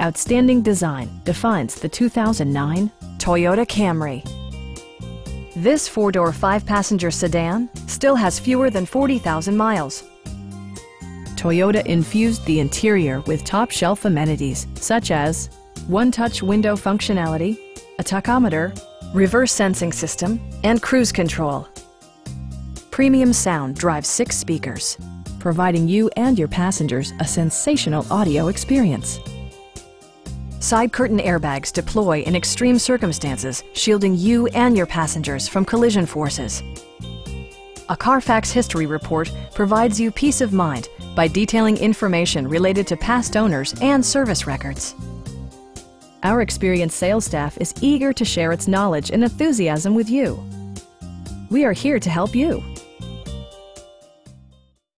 Outstanding design defines the 2009 Toyota Camry. This four-door, five-passenger sedan still has fewer than 40,000 miles. Toyota infused the interior with top-shelf amenities such as one-touch window functionality, a tachometer, reverse sensing system, and cruise control. Premium sound drives six speakers, providing you and your passengers a sensational audio experience. Side curtain airbags deploy in extreme circumstances, shielding you and your passengers from collision forces. A Carfax history report provides you peace of mind by detailing information related to past owners and service records. Our experienced sales staff is eager to share its knowledge and enthusiasm with you. We are here to help you.